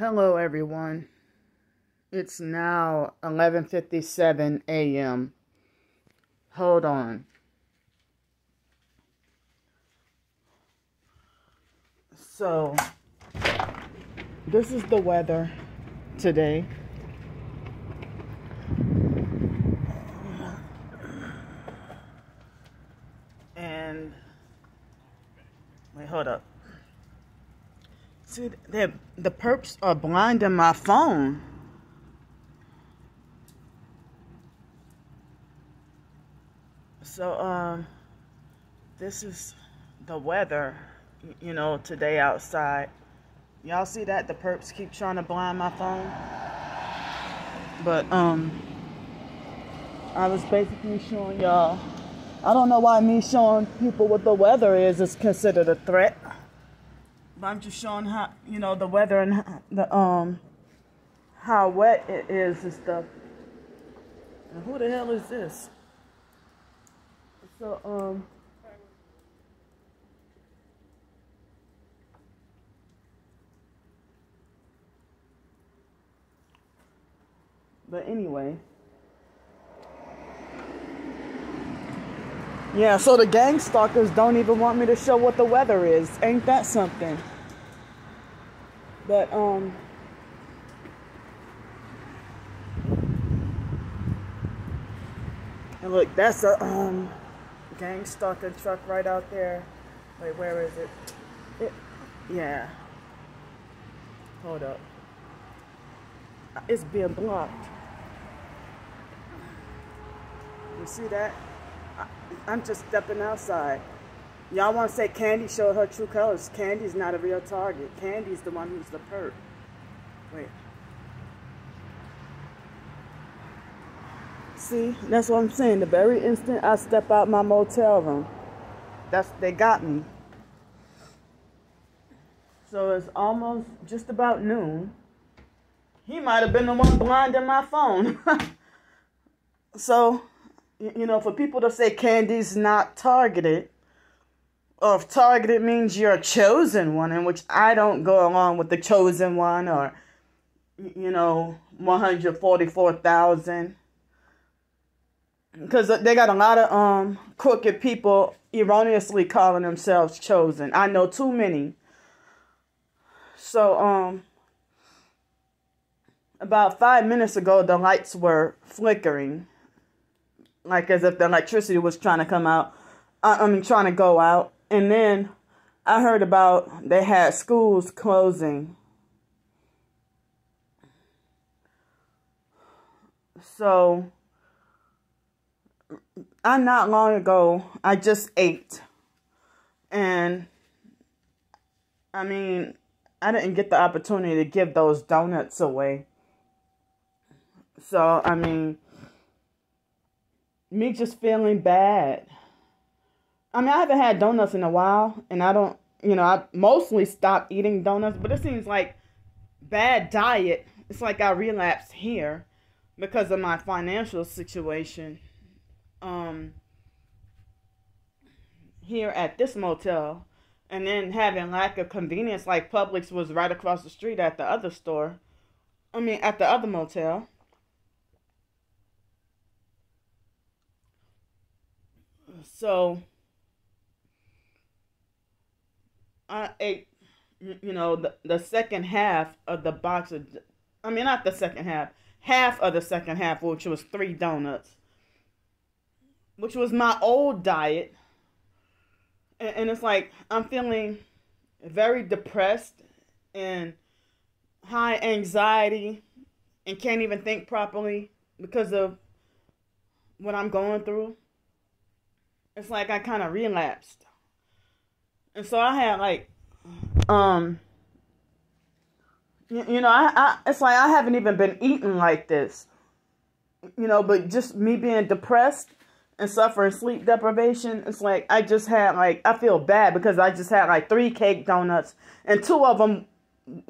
Hello everyone. It's now 11:57 a.m. Hold on. So, this is the weather today. And wait, hold up. See, the the perps are blinding my phone. So, um, this is the weather, you know, today outside. Y'all see that? The perps keep trying to blind my phone. But, um, I was basically showing y'all. I don't know why me showing people what the weather is is considered a threat. But I'm just showing how, you know, the weather and the, um, how wet it is and stuff. And who the hell is this? So, um, but anyway, yeah, so the gang stalkers don't even want me to show what the weather is. Ain't that something? But, um, and look, that's a, um, gang stalker truck right out there. Wait, where is it? it yeah. Hold up. It's being blocked. You see that? I, am just stepping outside. Y'all want to say Candy showed her true colors. Candy's not a real target. Candy's the one who's the perp. Wait. See, that's what I'm saying. The very instant I step out my motel room, that's they got me. So it's almost just about noon. He might have been the one blinding my phone. so, you know, for people to say Candy's not targeted, or if targeted means you're a chosen one, in which I don't go along with the chosen one, or, you know, 144,000 because they got a lot of um crooked people erroneously calling themselves chosen. I know too many. So um about five minutes ago the lights were flickering. Like as if the electricity was trying to come out. I, I mean trying to go out. And then I heard about they had schools closing. So I not long ago, I just ate. And I mean, I didn't get the opportunity to give those donuts away. So, I mean, me just feeling bad. I mean, I haven't had donuts in a while, and I don't, you know, I mostly stopped eating donuts, but it seems like bad diet. It's like I relapsed here because of my financial situation um here at this motel and then having lack of convenience like Publix was right across the street at the other store. I mean at the other motel. So I ate you know the, the second half of the box of I mean not the second half, half of the second half which was 3 donuts which was my old diet. And, and it's like I'm feeling very depressed and high anxiety and can't even think properly because of what I'm going through. It's like I kind of relapsed. And so I had like um you, you know, I, I it's like I haven't even been eating like this. You know, but just me being depressed and suffering sleep deprivation, it's like I just had like I feel bad because I just had like three cake donuts and two of them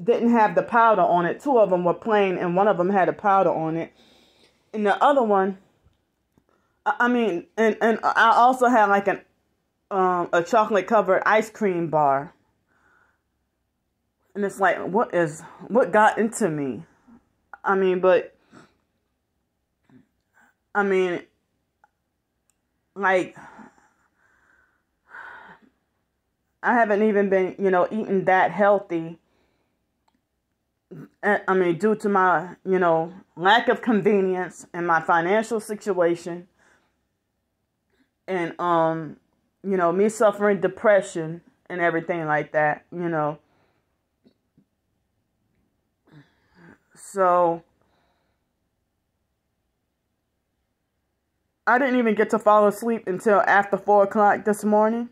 didn't have the powder on it. Two of them were plain and one of them had a powder on it. And the other one I mean and and I also had like an um a chocolate covered ice cream bar. And it's like, what is, what got into me? I mean, but, I mean, like, I haven't even been, you know, eating that healthy. I mean, due to my, you know, lack of convenience and my financial situation, and um, you know, me suffering depression and everything like that, you know. So I didn't even get to fall asleep until after four o'clock this morning.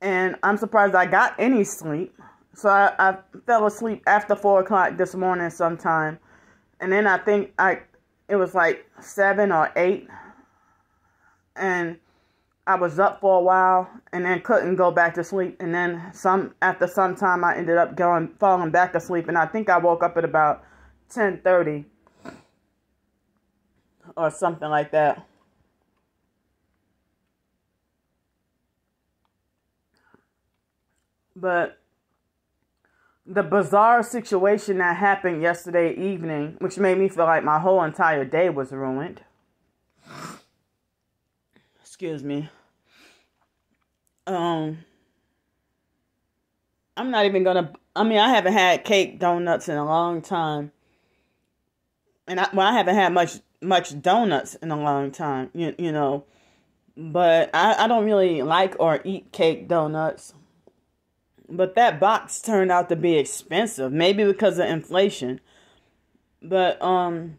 And I'm surprised I got any sleep. So I, I fell asleep after four o'clock this morning sometime. And then I think I it was like seven or eight. And I was up for a while and then couldn't go back to sleep. And then some after some time I ended up going falling back asleep and I think I woke up at about ten thirty or something like that. But the bizarre situation that happened yesterday evening, which made me feel like my whole entire day was ruined. Excuse me. Um, I'm not even gonna. I mean, I haven't had cake donuts in a long time, and I, well, I haven't had much much donuts in a long time. You you know, but I I don't really like or eat cake donuts. But that box turned out to be expensive, maybe because of inflation. But um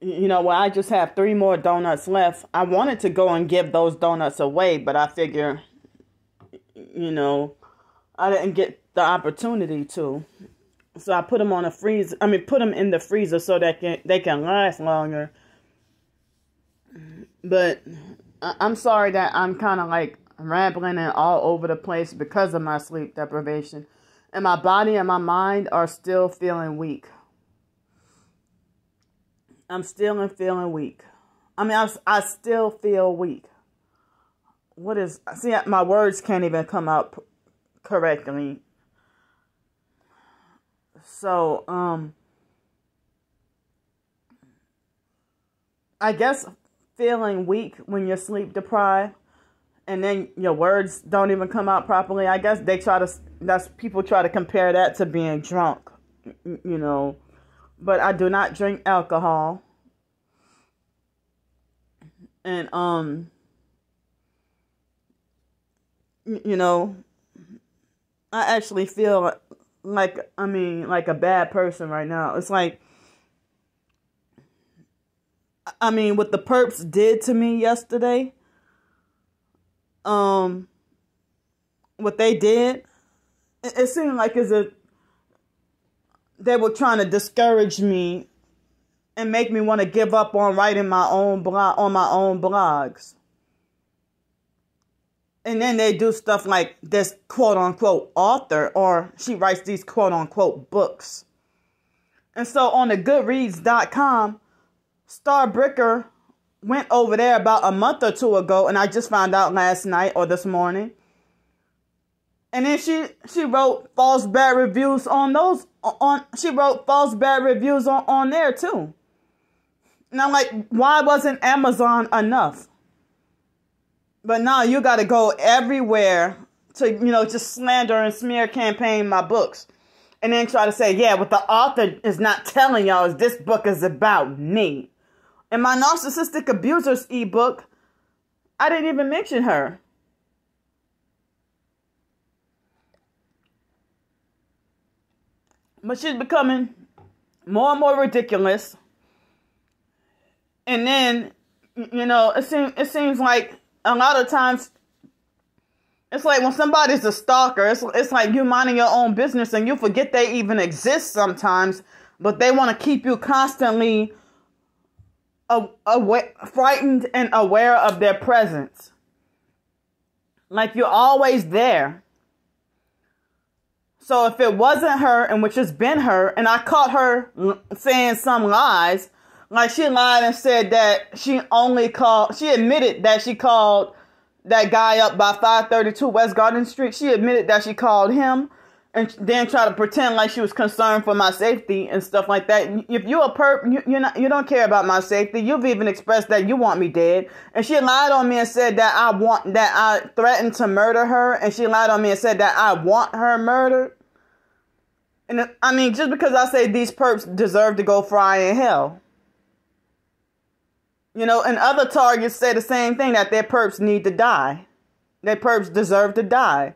you know, well, I just have three more donuts left. I wanted to go and give those donuts away, but I figure, you know, I didn't get the opportunity to. So I put them on a freezer. I mean, put them in the freezer so that can, they can last longer. But I'm sorry that I'm kind of like rambling and all over the place because of my sleep deprivation. And my body and my mind are still feeling weak. I'm still feeling weak. I mean, I, I still feel weak. What is, see, my words can't even come out correctly. So, um, I guess feeling weak when you're sleep deprived and then your words don't even come out properly. I guess they try to that's people try to compare that to being drunk, you know. But I do not drink alcohol. And um you know, I actually feel like I mean like a bad person right now. It's like I mean, what the perps did to me yesterday, um, what they did, it, it seemed like as if they were trying to discourage me and make me want to give up on writing my own blog on my own blogs. And then they do stuff like this quote unquote author, or she writes these quote unquote books. And so on the goodreads.com, Starbricker went over there about a month or two ago, and I just found out last night or this morning. And then she she wrote false bad reviews on those on she wrote false bad reviews on, on there too. And I'm like, why wasn't Amazon enough? But now you gotta go everywhere to, you know, just slander and smear campaign my books. And then try to say, yeah, what the author is not telling y'all is this book is about me. In my narcissistic abusers ebook, I didn't even mention her. But she's becoming more and more ridiculous. And then, you know, it seems it seems like a lot of times it's like when somebody's a stalker, it's it's like you minding your own business and you forget they even exist sometimes, but they want to keep you constantly aware, frightened and aware of their presence. Like you're always there. So if it wasn't her, and which has been her, and I caught her saying some lies, like she lied and said that she only called. She admitted that she called that guy up by 532 West Garden Street. She admitted that she called him and then try to pretend like she was concerned for my safety and stuff like that. If you're a perp, you, you're not, you don't care about my safety. You've even expressed that you want me dead. And she lied on me and said that I want, that I threatened to murder her. And she lied on me and said that I want her murdered. And I mean, just because I say these perps deserve to go fry in hell. You know, and other targets say the same thing that their perps need to die. Their perps deserve to die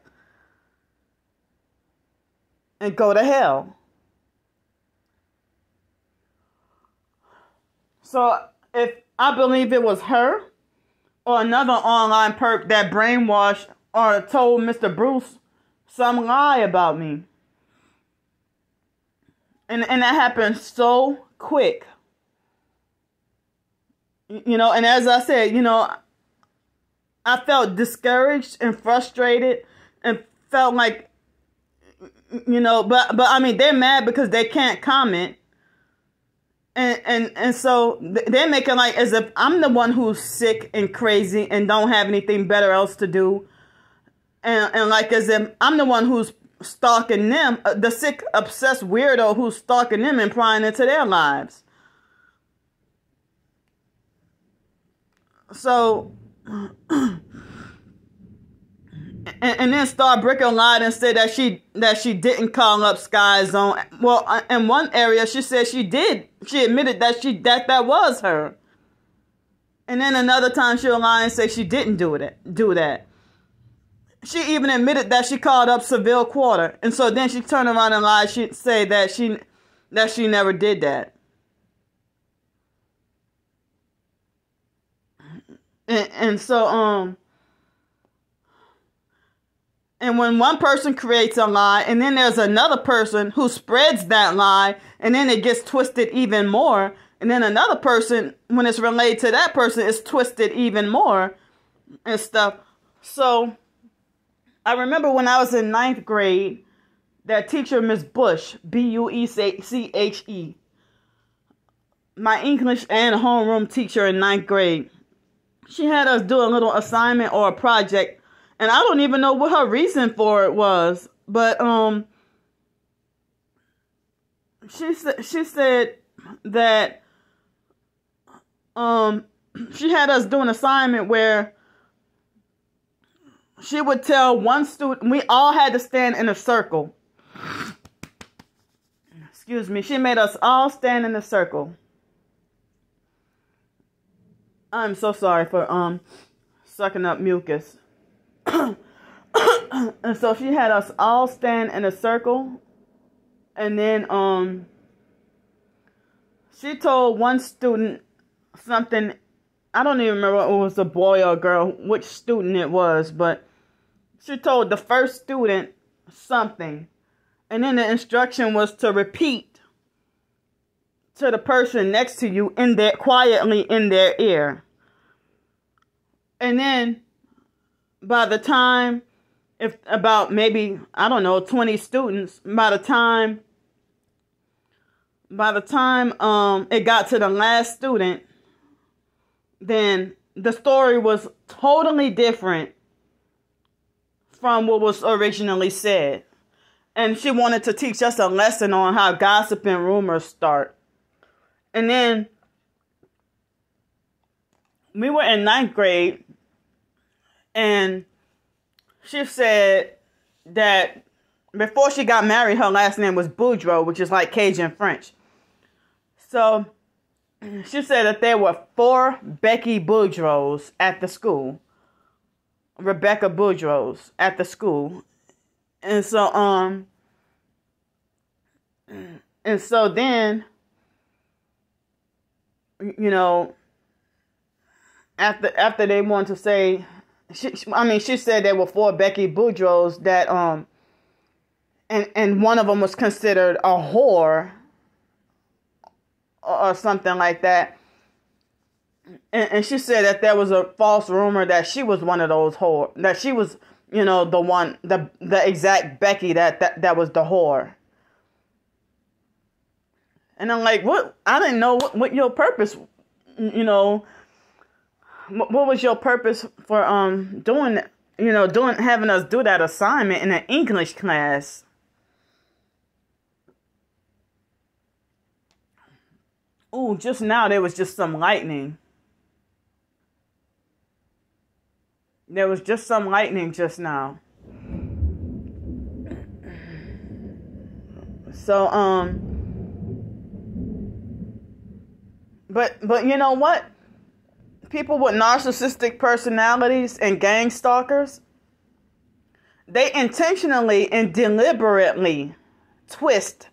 and go to hell. So if I believe it was her or another online perp that brainwashed or told Mr. Bruce some lie about me. And and that happened so quick. You know, and as I said, you know, I felt discouraged and frustrated and felt like you know, but but I mean they're mad because they can't comment. And and and so they're making like as if I'm the one who's sick and crazy and don't have anything better else to do. And and like as if I'm the one who's stalking them, uh, the sick obsessed weirdo who's stalking them and prying into their lives. So and, and then Star Bricker lied and said that she that she didn't call up Sky Zone. Well, uh, in one area, she said she did. She admitted that she that that was her. And then another time, she'll lie and say she didn't do it. Do that. She even admitted that she called up Seville Quarter, and so then she turned around and lied. She say that she that she never did that. And, and so um and when one person creates a lie, and then there's another person who spreads that lie, and then it gets twisted even more, and then another person, when it's related to that person, is twisted even more and stuff. So I remember when I was in ninth grade, that teacher, Miss Bush, B U E C H E, my English and homeroom teacher in ninth grade, she had us do a little assignment or a project and I don't even know what her reason for it was, but um, she said she said that um she had us do an assignment where she would tell one student we all had to stand in a circle. Excuse me. She made us all stand in a circle. I'm so sorry for um sucking up mucus. and so she had us all stand in a circle and then um she told one student something I don't even remember it was a boy or a girl, which student it was, but she told the first student something. And then the instruction was to repeat to the person next to you in their quietly in their ear. And then by the time if about maybe I don't know 20 students by the time by the time um it got to the last student then the story was totally different from what was originally said. And she wanted to teach us a lesson on how gossip and rumors start. And then we were in ninth grade and she said that before she got married, her last name was Boudreaux, which is like Cajun French. So she said that there were four Becky Boudreaux at the school. Rebecca Boudreaux at the school. And so um and so then you know after after they wanted to say she, I mean, she said there were four Becky Boudreaux that, um, and and one of them was considered a whore or, something like that. And, and she said that there was a false rumor that she was one of those whore, that she was, you know, the one, the the exact Becky that that, that was the whore. And I'm like, what? I didn't know what, what your purpose, you know, what, was your purpose for um doing, you know, doing having us do that assignment in an English class? Ooh, just now there was just some lightning. There was just some lightning just now. So um but but you know what? People with narcissistic personalities and gang stalkers, they intentionally and deliberately twist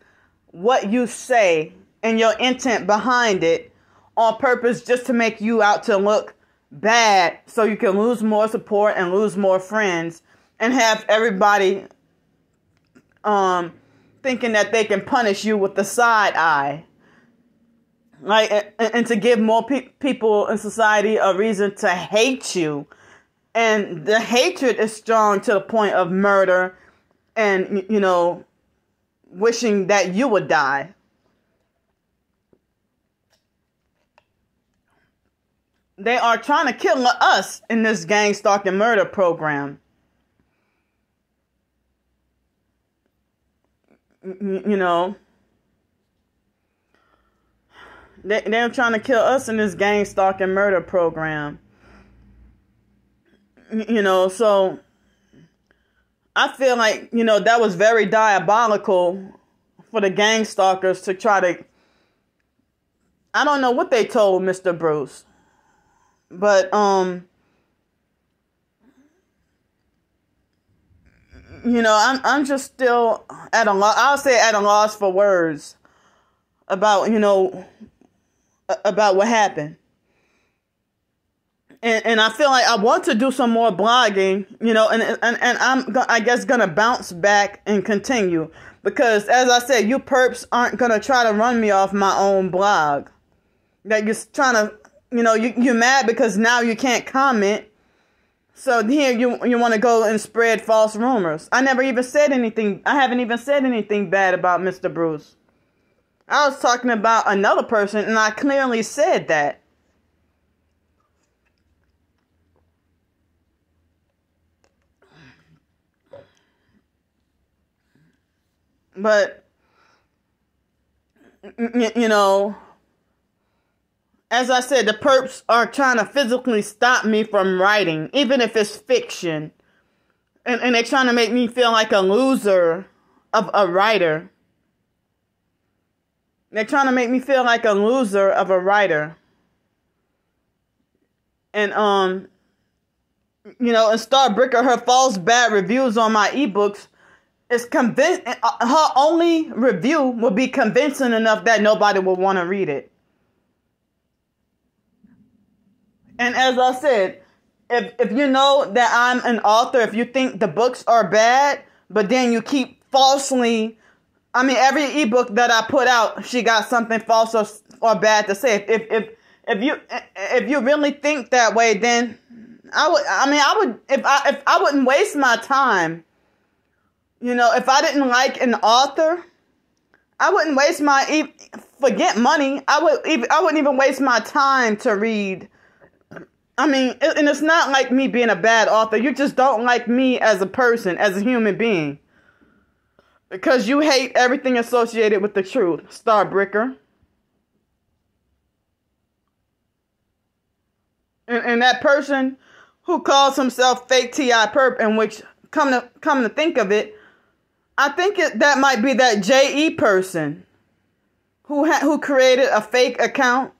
what you say and your intent behind it on purpose just to make you out to look bad so you can lose more support and lose more friends and have everybody um thinking that they can punish you with the side eye like and, and to give more pe- people in society a reason to hate you. And the hatred is strong to the point of murder and you know wishing that you would die. They are trying to kill us in this gang stalking murder program. You know, they, they're trying to kill us in this gang stalking murder program. You know, so I feel like, you know, that was very diabolical for the gang stalkers to try to. I don't know what they told Mr. Bruce but um you know, I'm I'm just still at a loss. I'll say at a loss for words about you know about what happened. And and I feel like I want to do some more blogging, you know, and and and I'm I guess gonna bounce back and continue because as I said, you perps aren't gonna try to run me off my own blog. That you're trying to you know, you, you're mad because now you can't comment. So here you you want to go and spread false rumors. I never even said anything. I haven't even said anything bad about Mr. Bruce. I was talking about another person and I clearly said that. But you know, as I said, the perps are trying to physically stop me from writing, even if it's fiction. And, and they're trying to make me feel like a loser of a writer. They're trying to make me feel like a loser of a writer. And, um, you know, and Starbricker, her false bad reviews on my ebooks is convinced, her only review will be convincing enough that nobody will want to read it. And as I said, if if you know that I'm an author, if you think the books are bad, but then you keep falsely I mean every ebook that I put out, she got something false or, or bad to say. If if if you if you really think that way, then I would I mean I would if I if I wouldn't waste my time, you know, if I didn't like an author, I wouldn't waste my forget money. I would even I wouldn't even waste my time to read I mean, and it's not like me being a bad author. You just don't like me as a person, as a human being. Because you hate everything associated with the truth. Starbricker. And, and that person who calls himself fake T.I. Perp, and which, come to, come to think of it, I think it, that might be that J.E. person who, ha- who created a fake account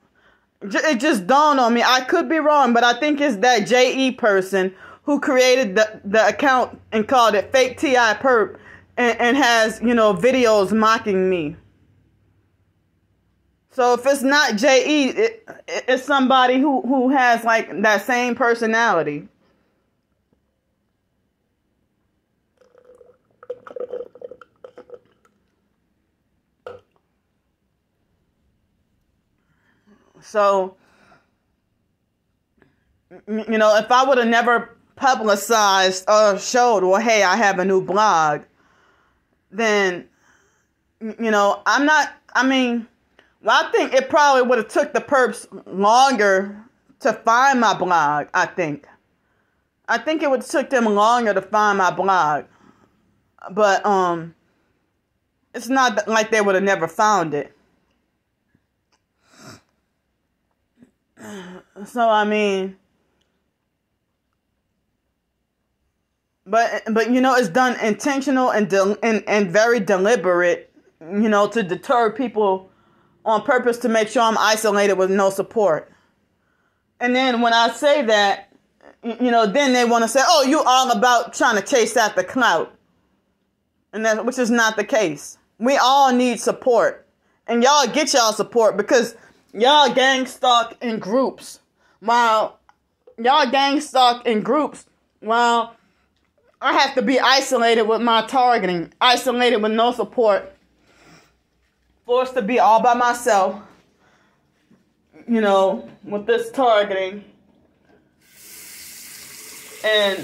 it just dawned on me. I could be wrong, but I think it's that JE person who created the, the account and called it fake TI perp and, and has, you know, videos mocking me. So if it's not JE, it, it's somebody who, who has like that same personality. So, you know, if I would have never publicized or showed, well, hey, I have a new blog, then, you know, I'm not, I mean, Well, I think it probably would have took the perps longer to find my blog. I think. I think it would have took them longer to find my blog, but um, it's not like they would have never found it. So I mean, but but you know it's done intentional and de- and and very deliberate, you know, to deter people on purpose to make sure I'm isolated with no support. And then when I say that, you know, then they want to say, "Oh, you all about trying to chase after clout," and that which is not the case. We all need support, and y'all get y'all support because y'all gang stalk in groups. While y'all gang stalk in groups, while I have to be isolated with my targeting, isolated with no support, forced to be all by myself, you know, with this targeting. And,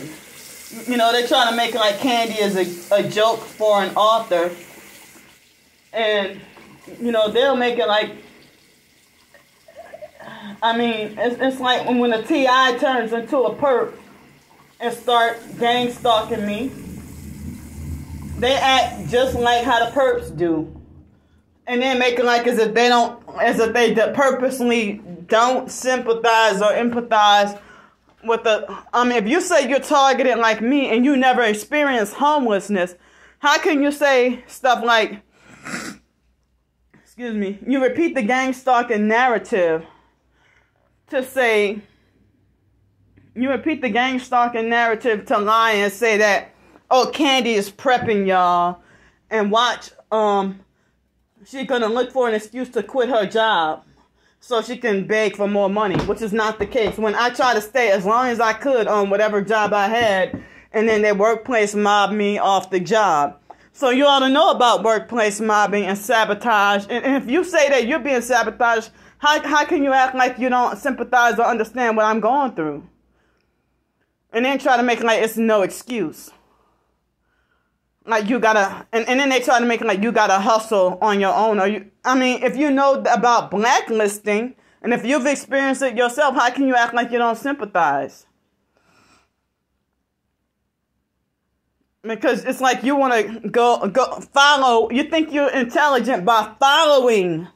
you know, they're trying to make it like candy is a, a joke for an author. And, you know, they'll make it like I mean, it's, it's like when, when the TI turns into a perp and start gang stalking me, they act just like how the perps do. And then make it like as if they don't, as if they purposely don't sympathize or empathize with the. I mean, if you say you're targeted like me and you never experienced homelessness, how can you say stuff like, excuse me, you repeat the gang stalking narrative to say, you repeat the gang stalking narrative to lie and say that, oh, Candy is prepping y'all, and watch, um, she's gonna look for an excuse to quit her job so she can beg for more money, which is not the case. When I try to stay as long as I could on whatever job I had, and then their workplace mobbed me off the job. So you ought to know about workplace mobbing and sabotage. And if you say that you're being sabotaged, how, how can you act like you don't sympathize or understand what I'm going through? And then try to make like it's no excuse. Like you gotta, and, and then they try to make like you gotta hustle on your own. Or you, I mean, if you know about blacklisting, and if you've experienced it yourself, how can you act like you don't sympathize? Because it's like you want to go go follow. You think you're intelligent by following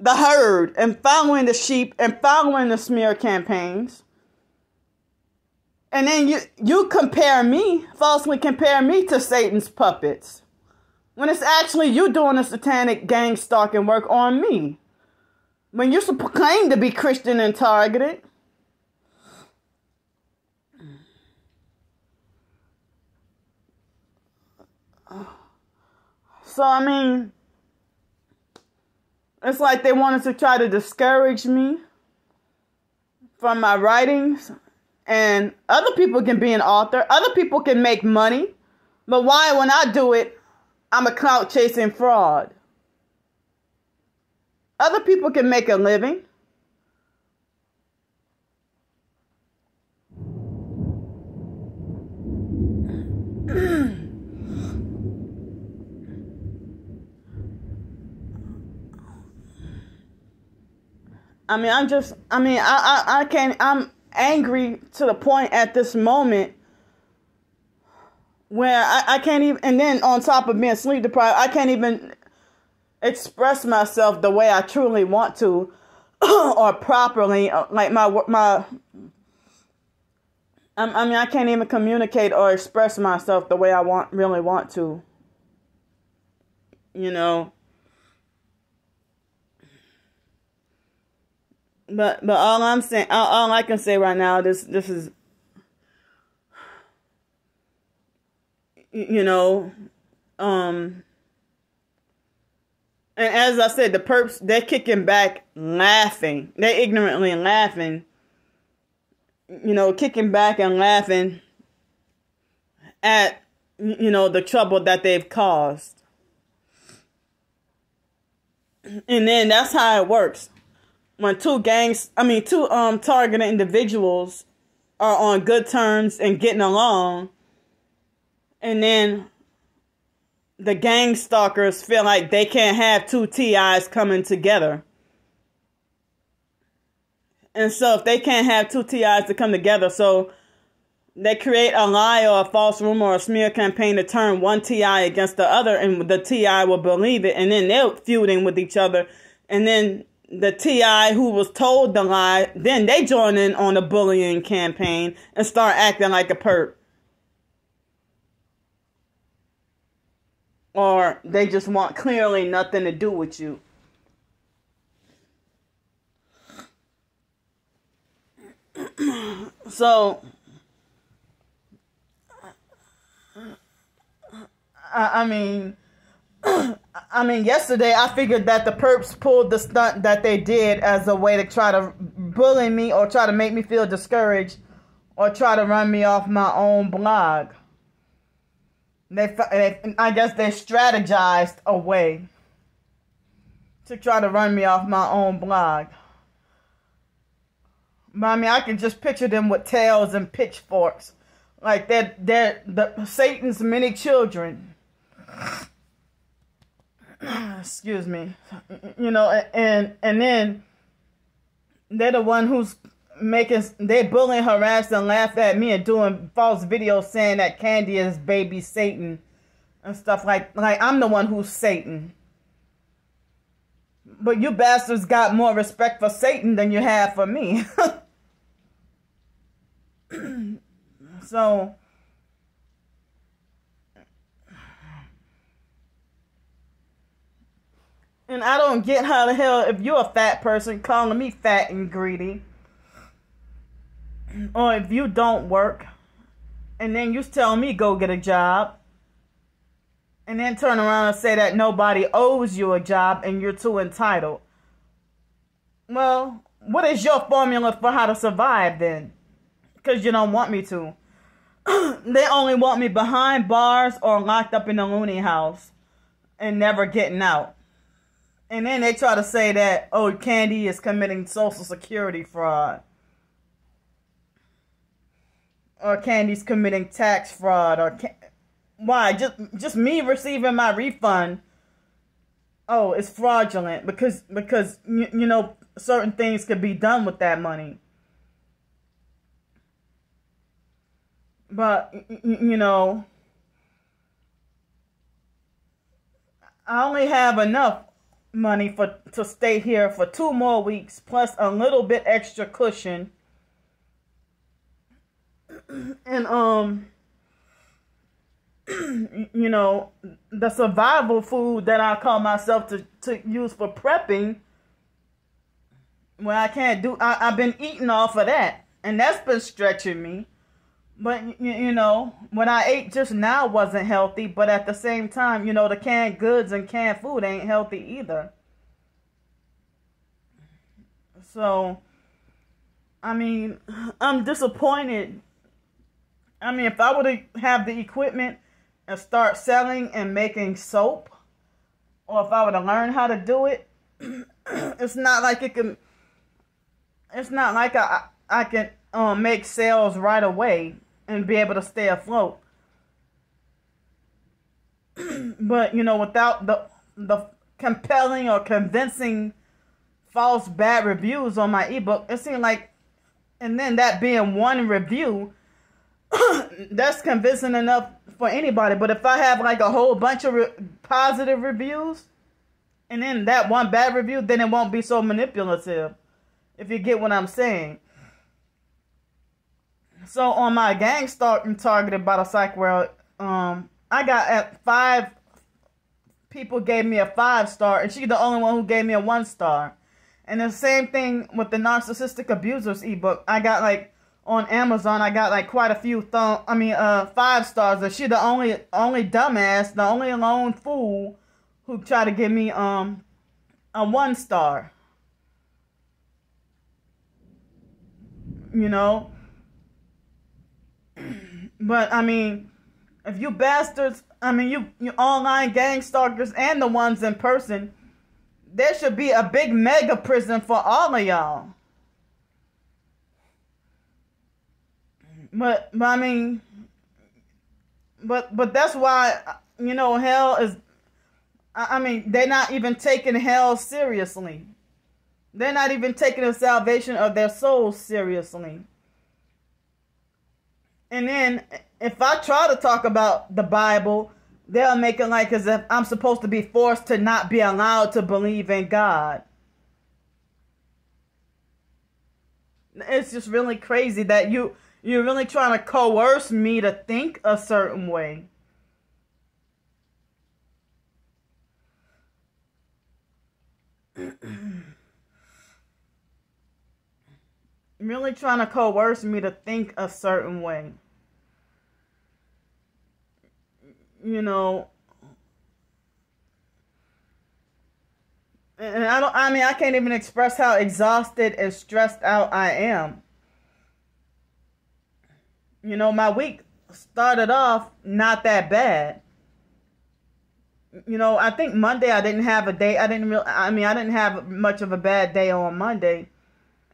the herd and following the sheep and following the smear campaigns. And then you you compare me, falsely compare me to Satan's puppets. When it's actually you doing the satanic gang stalking work on me. When you claim to be Christian and targeted. So I mean it's like they wanted to try to discourage me from my writings. And other people can be an author, other people can make money. But why, when I do it, I'm a clout chasing fraud? Other people can make a living. I mean, I'm just, I mean, I, I, I can't, I'm angry to the point at this moment where I, I can't even, and then on top of being sleep deprived, I can't even express myself the way I truly want to or properly. Uh, like my, my, I mean, I can't even communicate or express myself the way I want, really want to. You know, But but all I'm saying, all, all I can say right now, this this is, you know, um, and as I said, the perps they're kicking back, laughing. They're ignorantly laughing. You know, kicking back and laughing at you know the trouble that they've caused. And then that's how it works when two gangs, I mean, two um targeted individuals are on good terms and getting along, and then the gang stalkers feel like they can't have two TIs coming together. And so if they can't have two TIs to come together, so they create a lie or a false rumor or a smear campaign to turn one TI against the other, and the TI will believe it, and then they're feuding with each other, and then the TI who was told the lie, then they join in on the bullying campaign and start acting like a perp. Or they just want clearly nothing to do with you. so I, I mean I mean, yesterday I figured that the perps pulled the stunt that they did as a way to try to bully me or try to make me feel discouraged or try to run me off my own blog. They, they I guess they strategized a way to try to run me off my own blog. But I mean, I can just picture them with tails and pitchforks, like they're they're the Satan's many children excuse me. You know and and then they're the one who's making they bullying harass and laugh at me and doing false videos saying that candy is baby satan and stuff like like i'm the one who's satan. But you bastards got more respect for satan than you have for me. So And I don't get how the hell, if you're a fat person, calling me fat and greedy, or if you don't work, and then you tell me go get a job, and then turn around and say that nobody owes you a job and you're too entitled. Well, what is your formula for how to survive then? Because you don't want me to. they only want me behind bars or locked up in a loony house and never getting out. And then they try to say that, oh, Candy is committing Social Security fraud. Or Candy's committing tax fraud. Or Why? Just, just me receiving my refund. Oh, it's fraudulent because, because you, you know, certain things could be done with that money. But, you know, I only have enough money for to stay here for two more weeks plus a little bit extra cushion. And um you know the survival food that I call myself to to use for prepping well I can't do I, I've been eating off of that. And that's been stretching me but you know, what I ate just now wasn't healthy, but at the same time, you know, the canned goods and canned food ain't healthy either. So, I mean, I'm disappointed. I mean, if I were to have the equipment and start selling and making soap, or if I were to learn how to do it, it's not like it can. It's not like I I can um, make sales right away and be able to stay afloat. but you know, without the the compelling or convincing false bad reviews on my ebook, it seemed like, and then that being one review, that's convincing enough for anybody. But if I have like a whole bunch of re- positive reviews, and then that one bad review, then it won't be so manipulative. If you get what I'm saying. So on my gang stalking targeted by the psych world, um, I got at five people gave me a five star, and she's the only one who gave me a one star. And the same thing with the narcissistic abusers ebook. I got like on Amazon, I got like quite a few th- I mean uh five stars. And she the only only dumbass, the only lone fool who tried to give me um a one star. You know? But I mean, if you bastards, I mean you you online gang stalkers and the ones in person, there should be a big mega prison for all of y'all. But, but I mean, but but that's why you know, hell is. I mean, they're not even taking hell seriously. They're not even taking the salvation of their souls seriously. And then, if I try to talk about the Bible, they'll make it like as if I'm supposed to be forced to not be allowed to believe in God. It's just really crazy that you you're really trying to coerce me to think a certain way. really trying to coerce me to think a certain way. You know, and I don't I mean I can't even express how exhausted and stressed out I am. You know, my week started off not that bad. You know, I think Monday I didn't have a day. I didn't really I mean I didn't have much of a bad day on Monday.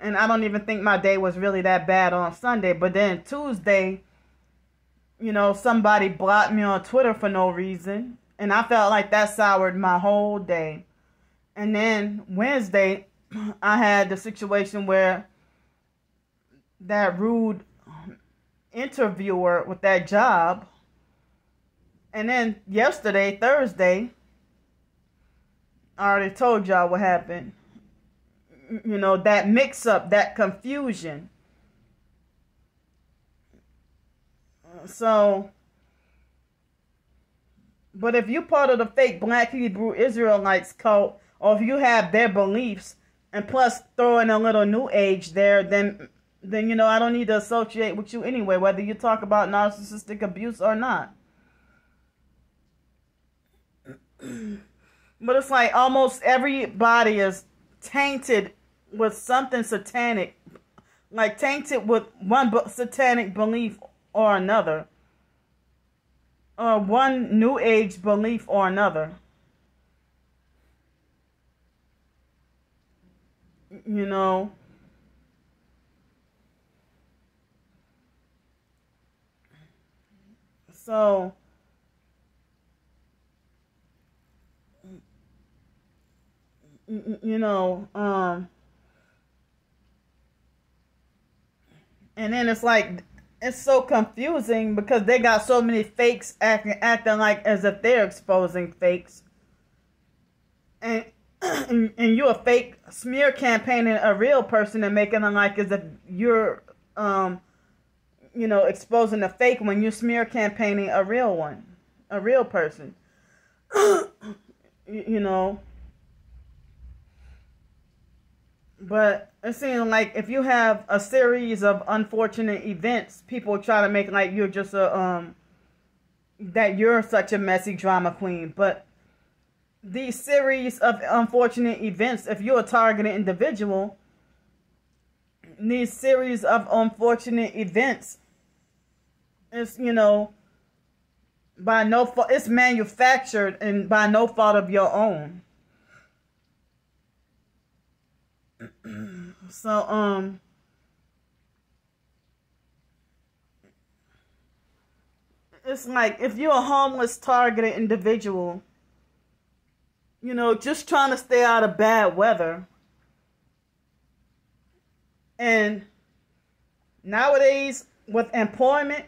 And I don't even think my day was really that bad on Sunday. But then Tuesday, you know, somebody blocked me on Twitter for no reason. And I felt like that soured my whole day. And then Wednesday, I had the situation where that rude um, interviewer with that job. And then yesterday, Thursday, I already told y'all what happened you know, that mix up, that confusion. So, but if you're part of the fake black Hebrew Israelites cult, or if you have their beliefs, and plus throw in a little new age there, then then you know I don't need to associate with you anyway, whether you talk about narcissistic abuse or not. But it's like almost everybody is tainted with something satanic, like tainted with one satanic belief or another, or one new age belief or another. You know, so you know um And then it's like it's so confusing because they got so many fakes acting acting like as if they're exposing fakes. And and, and you're a fake smear campaigning a real person and making them like as if you're um you know exposing a fake when you're smear campaigning a real one, a real person. you know, But it seems like if you have a series of unfortunate events, people try to make like you're just a um that you're such a messy drama queen. But these series of unfortunate events, if you're a targeted individual, these series of unfortunate events, it's you know by no fault, it's manufactured and by no fault of your own. So um it's like if you're a homeless targeted individual you know just trying to stay out of bad weather. And nowadays with employment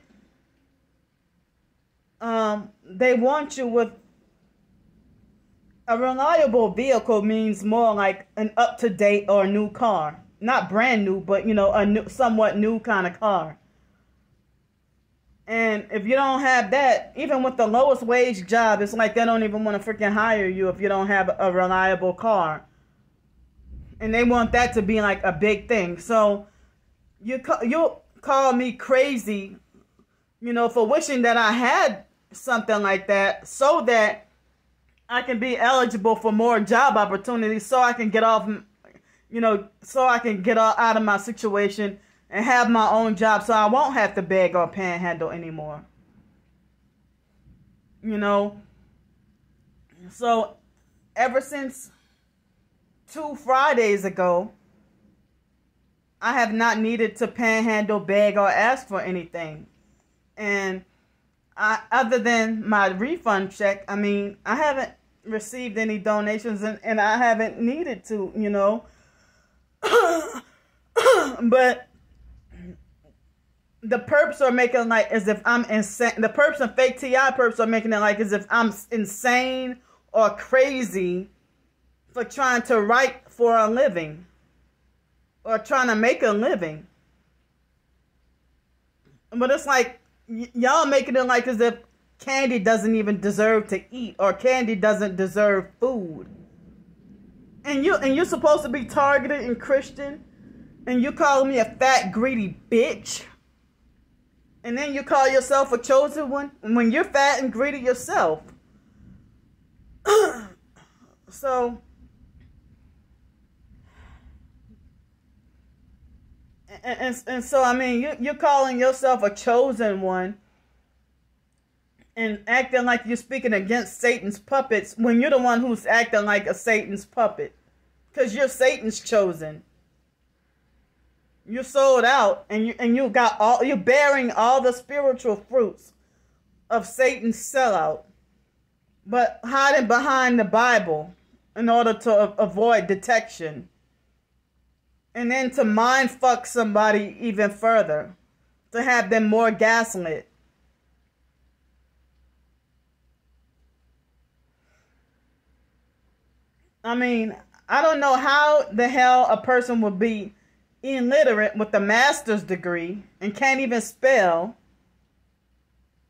um they want you with a reliable vehicle means more like an up to date or new car. Not brand new, but you know, a new, somewhat new kind of car. And if you don't have that, even with the lowest wage job, it's like they don't even want to freaking hire you if you don't have a reliable car. And they want that to be like a big thing. So you you call me crazy, you know, for wishing that I had something like that so that I can be eligible for more job opportunities so I can get off, you know, so I can get out of my situation and have my own job so I won't have to beg or panhandle anymore. You know, so ever since two Fridays ago, I have not needed to panhandle, beg, or ask for anything. And I, other than my refund check, I mean, I haven't received any donations and, and I haven't needed to, you know. but the perps are making like as if I'm insane. The perps and fake TI perps are making it like as if I'm insane or crazy for trying to write for a living or trying to make a living. But it's like y'all making it like as if Candy doesn't even deserve to eat or Candy doesn't deserve food. And you and you're supposed to be targeted and Christian and you call me a fat greedy bitch. And then you call yourself a chosen one when you're fat and greedy yourself. so and, and, and so I mean you you're calling yourself a chosen one and acting like you're speaking against Satan's puppets when you're the one who's acting like a Satan's puppet. Cause you're Satan's chosen. You're sold out and you and you got all you're bearing all the spiritual fruits of Satan's sellout. But hiding behind the Bible in order to avoid detection and then to mind fuck somebody even further, to have them more gaslit. I mean, I don't know how the hell a person would be illiterate with a master's degree and can't even spell.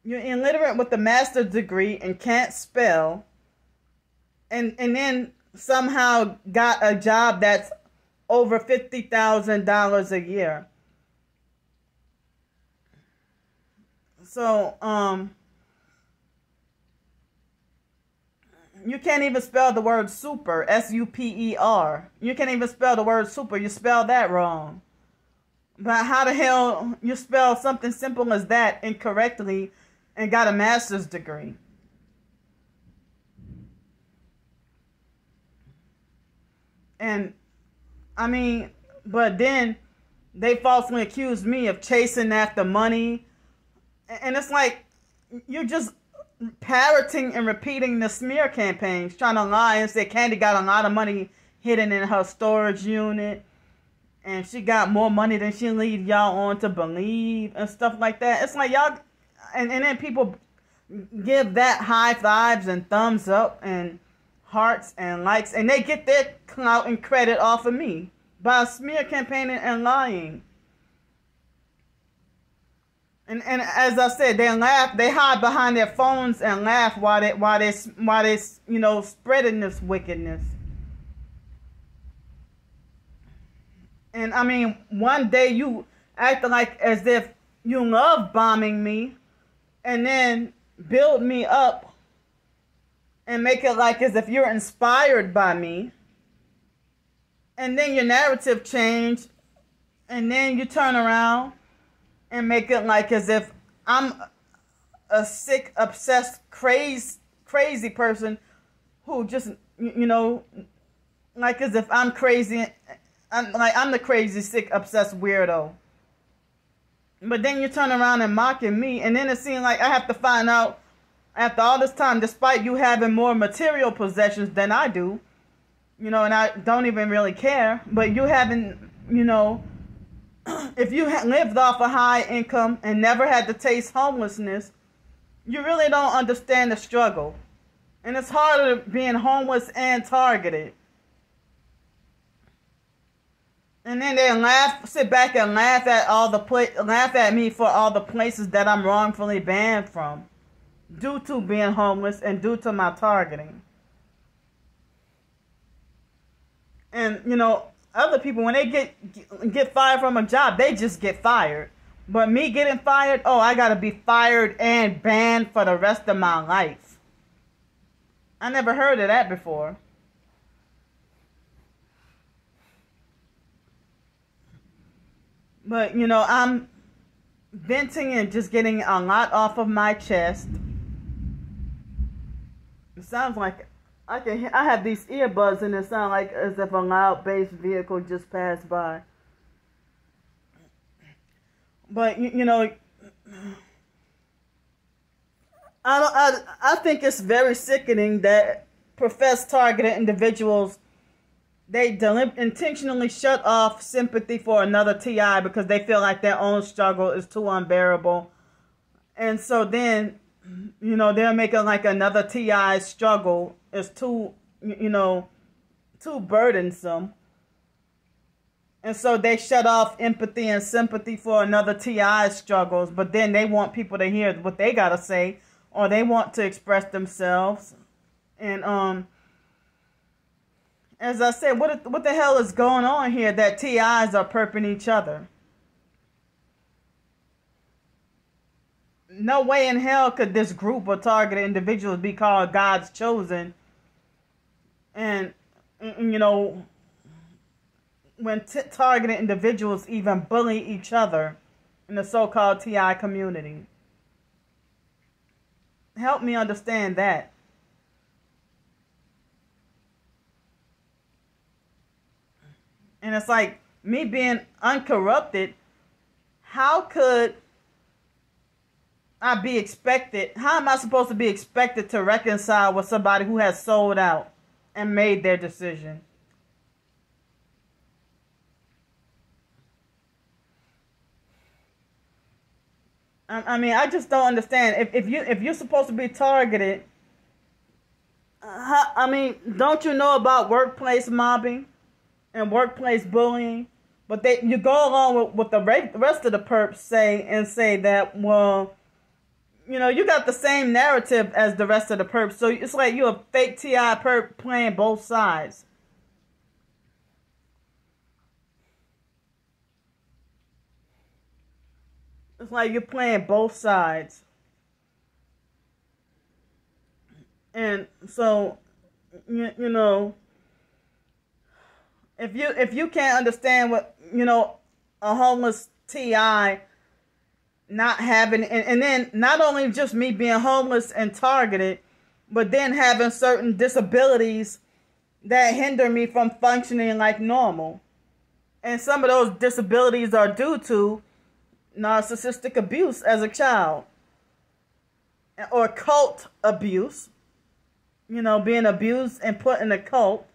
You're illiterate with a master's degree and can't spell. And and then somehow got a job that's over $50,000 a year. So, um, you can't even spell the word super, S U P E R. You can't even spell the word super. You spell that wrong. But how the hell you spell something simple as that incorrectly and got a master's degree? And I mean, but then they falsely accused me of chasing after money. And it's like you're just parroting and repeating the smear campaigns, trying to lie and say Candy got a lot of money hidden in her storage unit. And she got more money than she lead y'all on to believe and stuff like that. It's like y'all, and, and then people give that high fives and thumbs up and hearts and likes, and they get their clout and credit off of me by smear campaigning and lying. And and as I said, they laugh, they hide behind their phones and laugh while they while they while they you know spreading this wickedness. And I mean, one day you act like as if you love bombing me, and then build me up and make it like as if you're inspired by me. And then your narrative change, and then you turn around and make it like as if I'm a sick, obsessed, crazy, crazy person who just, you know, like as if I'm crazy. I'm like I'm the crazy, sick, obsessed weirdo. But then you turn around and mocking me, and then it seems like I have to find out after all this time, despite you having more material possessions than I do, you know, and I don't even really care, but you haven't, you know, if you lived off a high income and never had to taste homelessness, you really don't understand the struggle. And it's harder being homeless and targeted. And then they laugh, sit back and laugh at all the pla- laugh at me for all the places that I'm wrongfully banned from, due to being homeless and due to my targeting. And you know, other people when they get get fired from a job, they just get fired. But me getting fired, oh, I gotta be fired and banned for the rest of my life. I never heard of that before. But you know, I'm venting and just getting a lot off of my chest. It sounds like I can I have these earbuds and it sound like as if a loud bass vehicle just passed by. But you, you know, I, don't. I, I think it's very sickening that professed targeted individuals they delim- intentionally shut off sympathy for another TI because they feel like their own struggle is too unbearable. And so then, you know, they're making like another TI struggle is too, you know, too burdensome. And so they shut off empathy and sympathy for another TI struggles, but then they want people to hear what they got to say or they want to express themselves. And um as I said, what what the hell is going on here that TIs are perping each other? No way in hell could this group of targeted individuals be called God's chosen. And mm, you know, when t- targeted individuals even bully each other in the so-called TI community. Help me understand that. And it's like me being uncorrupted, how could I be expected? How am I supposed to be expected to reconcile with somebody who has sold out and made their decision? I mean, I just don't understand. If if you if you're supposed to be targeted, I mean, don't you know about workplace mobbing? and workplace bullying. But they you go along with what the rest of the perps say and say that well, you know, you got the same narrative as the rest of the perps. So it's like you're a fake TI perp playing both sides. It's like you're playing both sides. And so, you, you know, if you if you can't understand what you know a homeless ti not having and, and then not only just me being homeless and targeted but then having certain disabilities that hinder me from functioning like normal. And some of those disabilities are due to narcissistic abuse as a child. Or cult abuse. You know being abused and put in a cult.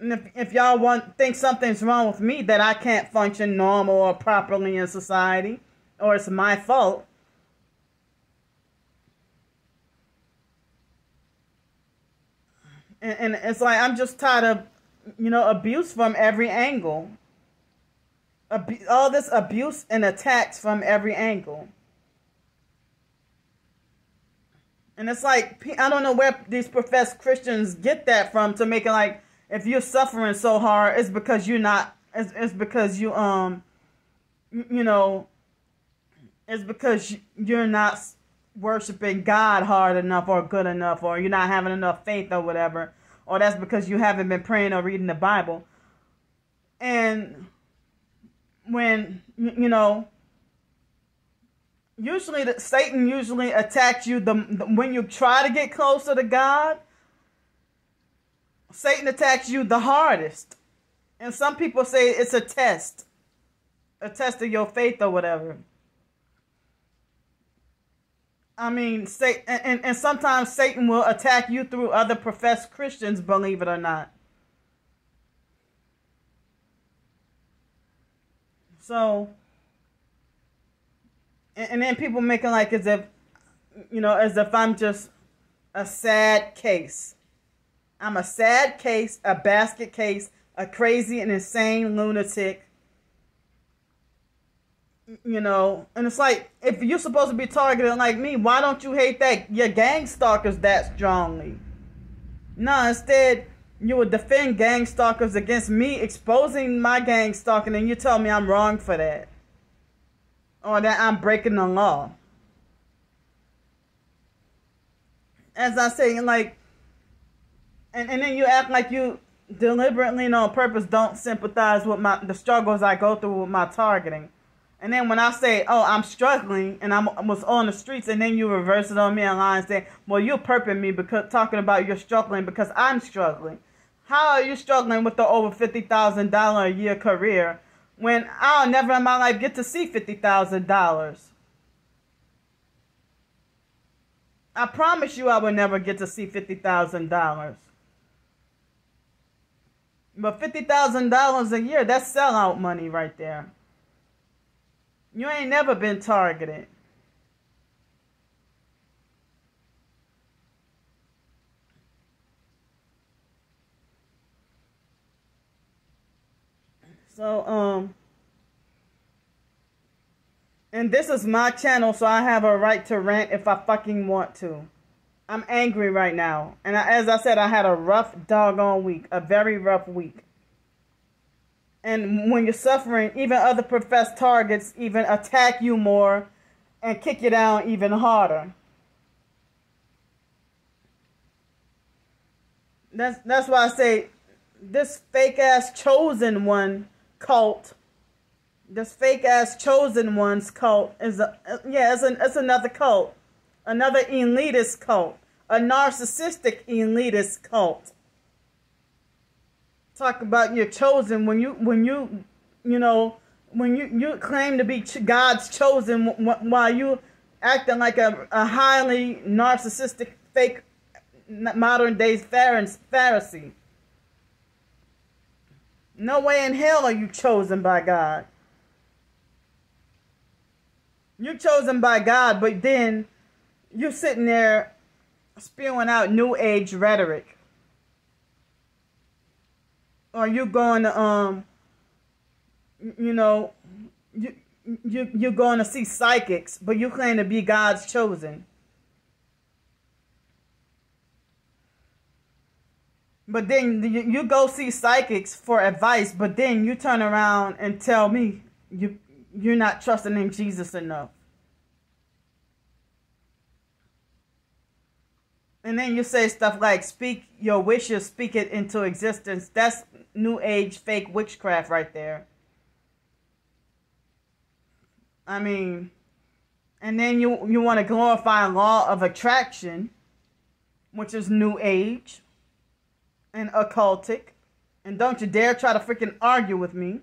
And if, if y'all want think something's wrong with me that I can't function normal or properly in society, or it's my fault, and, and it's like I'm just tired of you know abuse from every angle. Ab- all this abuse and attacks from every angle. And it's like I don't know where these professed Christians get that from to make it like if you're suffering so hard, it's because you're not. It's, it's because you um, you know, it's because you're not worshiping God hard enough or good enough, or you're not having enough faith or whatever, or that's because you haven't been praying or reading the Bible. And when you know usually the, Satan usually attacks you the, the, when you try to get closer to God Satan attacks you the hardest. And some people say it's a test, a test of your faith or whatever. I mean, say, and, and sometimes Satan will attack you through other professed Christians, believe it or not. So, and, and then people making like as if, you know, as if I'm just a sad case. I'm a sad case, a basket case, a crazy and insane lunatic. You know, and it's like if you're supposed to be targeted like me, why don't you hate that your gang stalkers that strongly? No, instead you would defend gang stalkers against me exposing my gang stalking, and you tell me I'm wrong for that, or that I'm breaking the law. As I say, like and, and then you act like you deliberately and on purpose don't sympathize with my the struggles I go through with my targeting. And then when I say, "Oh, I'm struggling," and I'm, I was on the streets, and then you reverse it on me and lie and say, "Well, you're perping me because talking about you're struggling because I'm struggling." How are you struggling with the over fifty thousand dollar a year career when I'll never in my life get to see fifty thousand dollars? I promise you I will never get to see $50,000. But $50,000 a year, that's sellout money right there. You ain't never been targeted. So, um, and this is my channel, so I have a right to rant if I fucking want to. I'm angry right now. And I, as I said, I had a rough doggone week, a very rough week. And when you're suffering, even other professed targets even attack you more and kick you down even harder. That's that's why I say this fake ass chosen one cult, this fake ass chosen one's cult is a yeah, it's, an, it's another cult, another elitist cult, a narcissistic elitist cult. Talk about your chosen when you when you you know when you you claim to be God's chosen while you acting like a, a highly narcissistic fake modern day Pharisee. No way in hell are you chosen by God. You're chosen by God, but then you're sitting there spewing out new age rhetoric. Or you going to, um, you know, you, you, you're going to see psychics, but you claim to be God's chosen. But then you, you go see psychics for advice, but then you turn around and tell me you you're not trusting in Jesus enough. And then you say stuff like speak your wishes, speak it into existence. That's new age fake witchcraft right there. I mean, and then you you want to glorify law of attraction, which is new age and occultic. And don't you dare try to freaking argue with me.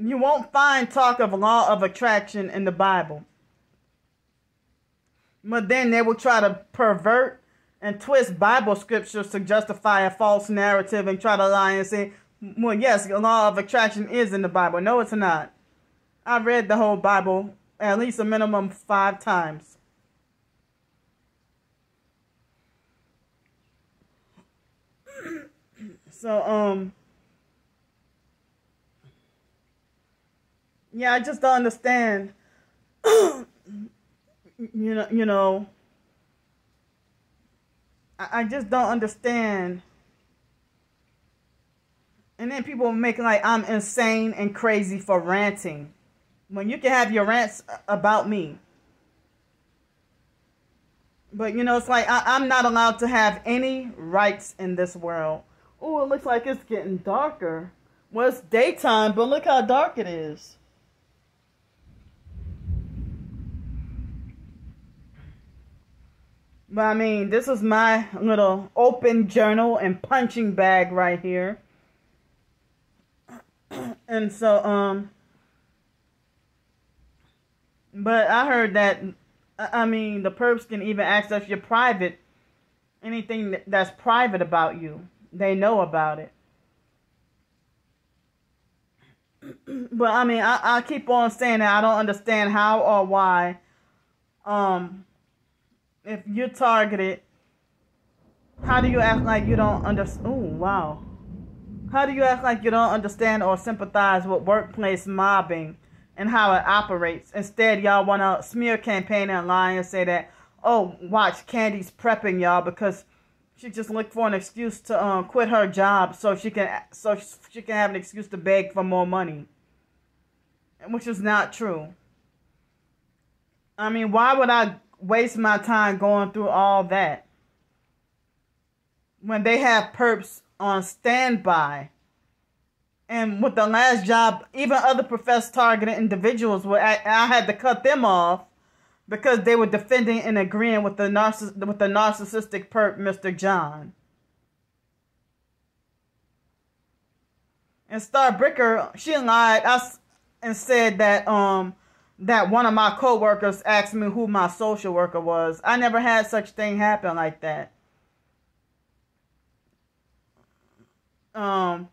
You won't find talk of law of attraction in the Bible. But then they will try to pervert and twist Bible scriptures to justify a false narrative and try to lie and say, well, yes, the law of attraction is in the Bible. No, it's not. I read the whole Bible at least a minimum five times. So, um, yeah, I just don't understand. you know, you know, I, I just don't understand. And then people make like I'm insane and crazy for ranting when you can have your rants about me. But you know, it's like I, am not allowed to have any rights in this world. Oh, it looks like it's getting darker. Well, it's daytime, but look how dark it is. But I mean, this is my little open journal and punching bag right here. and so, um, but I heard that, I mean, the perps can even access your private, anything that's private about you. They know about it. but I mean, I, I keep on saying that I don't understand how or why, um, if you're targeted, how do you act like you don't understand? Oh, wow. How do you act like you don't understand or sympathize with workplace mobbing and how it operates. Instead, y'all want to smear campaign and lie and say that, oh, watch, Candy's perping y'all because she just looked for an excuse to um, quit her job so she can so she can have an excuse to beg for more money, which is not true. I mean, why would I waste my time going through all that when they have perps on standby? And with the last job, even other professed targeted individuals were I, I had to cut them off because they were defending and agreeing with the narciss- with the narcissistic perp Mr. John. And Star Bricker, she lied. I, and said that um that one of my coworkers asked me who my social worker was. I never had such thing happen like that. Um,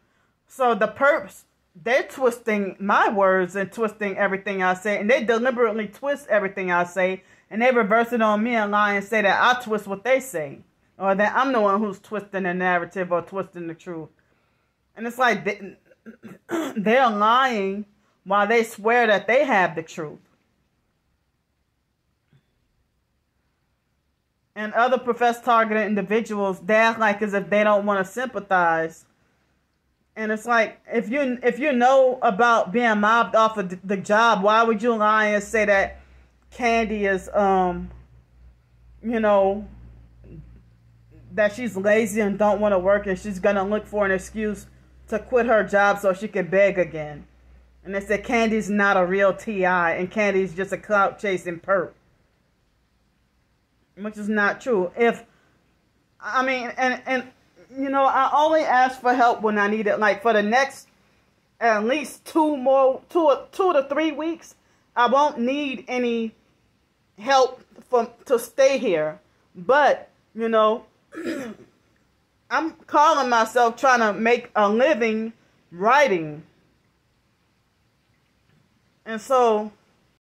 so the perps they're twisting my words and twisting everything I say, and they deliberately twist everything I say, and they reverse it on me and lie and say that I twist what they say, or that I'm the one who's twisting the narrative or twisting the truth. And it's like they, they're lying while they swear that they have the truth. And other professed targeted individuals, they act like as if they don't want to sympathize. And it's like if you if you know about being mobbed off of the job, why would you lie and say that Candy is um you know that she's lazy and don't want to work and she's gonna look for an excuse to quit her job so she can beg again. And they said Candy's not a real TI and Candy's just a clout chasing perp. Which is not true. If I mean and and you know, I only ask for help when I need it. Like for the next at least two more two two to three weeks, I won't need any help from to stay here. But, you know, I'm calling myself trying to make a living writing. And so